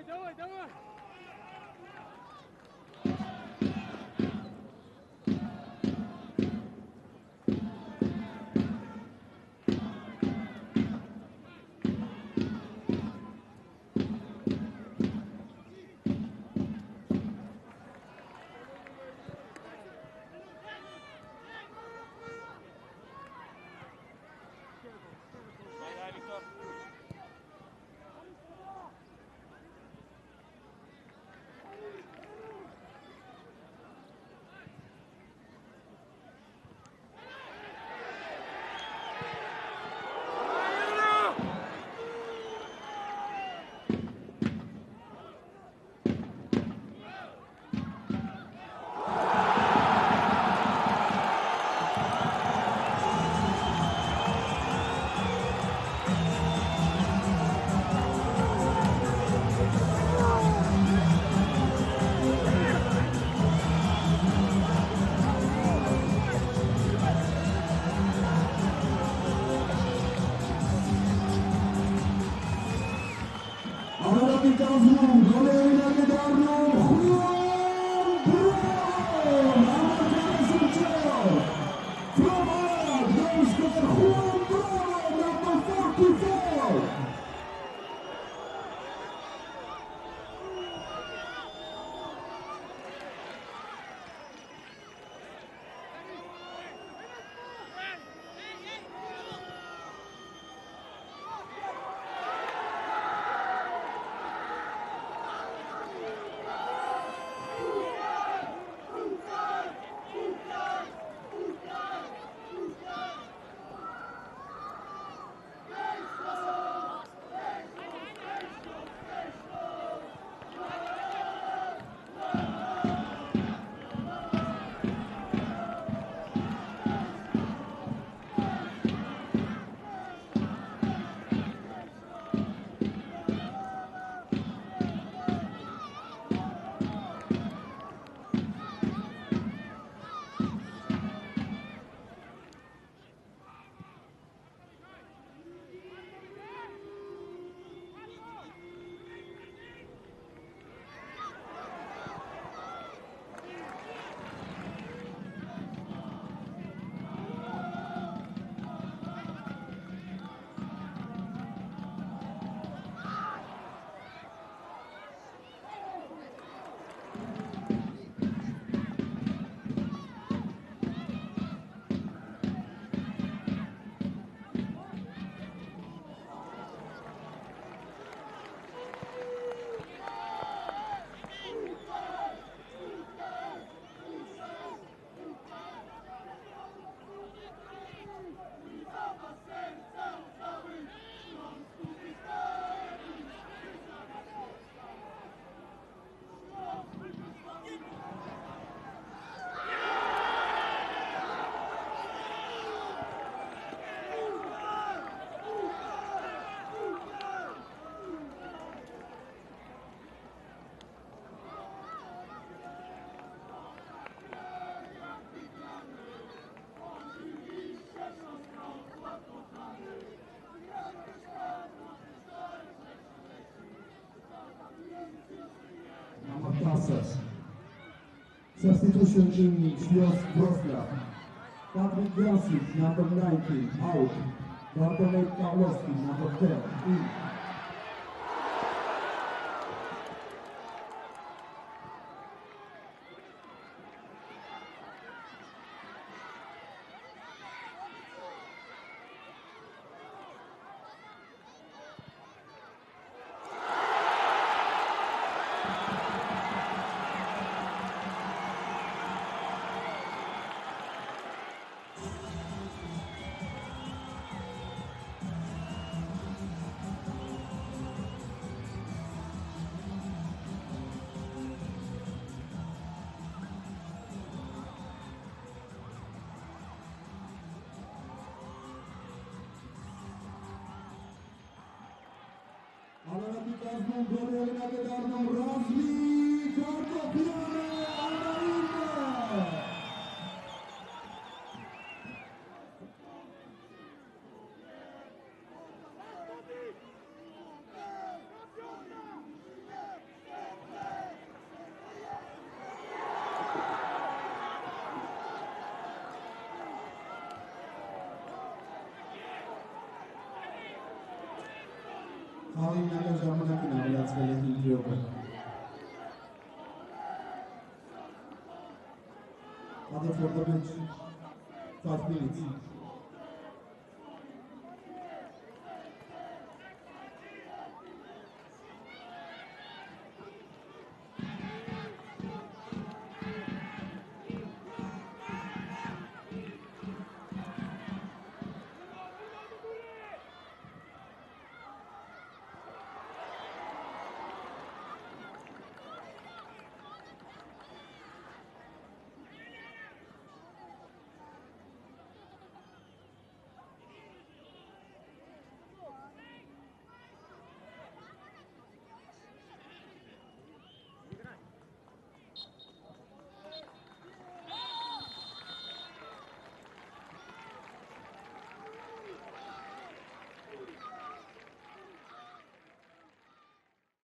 Đúng 位 Oh. Substitution in Shios Wrocław. Patrick Grasik, number 19, out. Bartolomej Pawlowski, number 10, in. Alanaki Kazmı, gol oynadı Dardan Razmi, Kartopiano, Andarin'de. Paulin Nagel Jamuna Kinavia Selehi Yoga. On the fourth bench, five minutes.